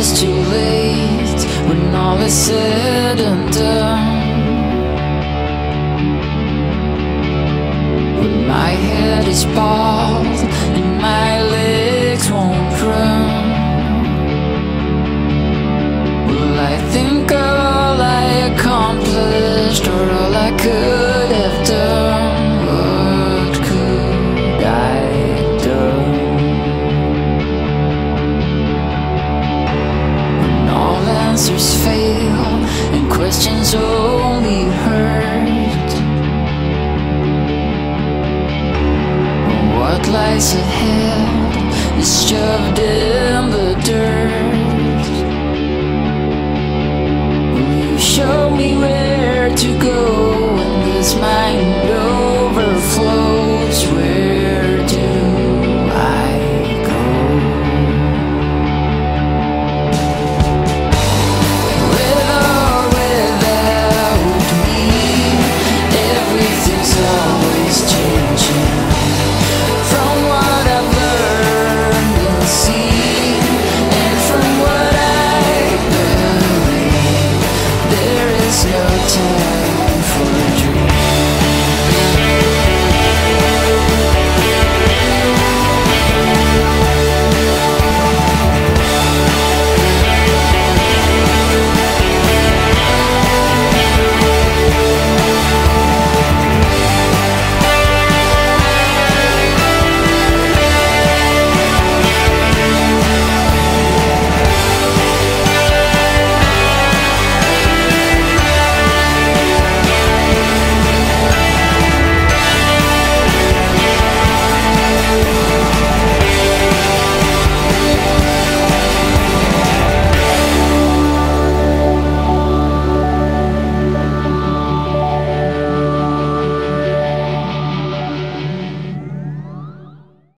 it's too late when all is said and done. When my head is bald and my legs won't run. Will I think of all I accomplished or all I could answers fail and questions only hurt. What lies ahead is shoved in the dirt. Will you show me where to go?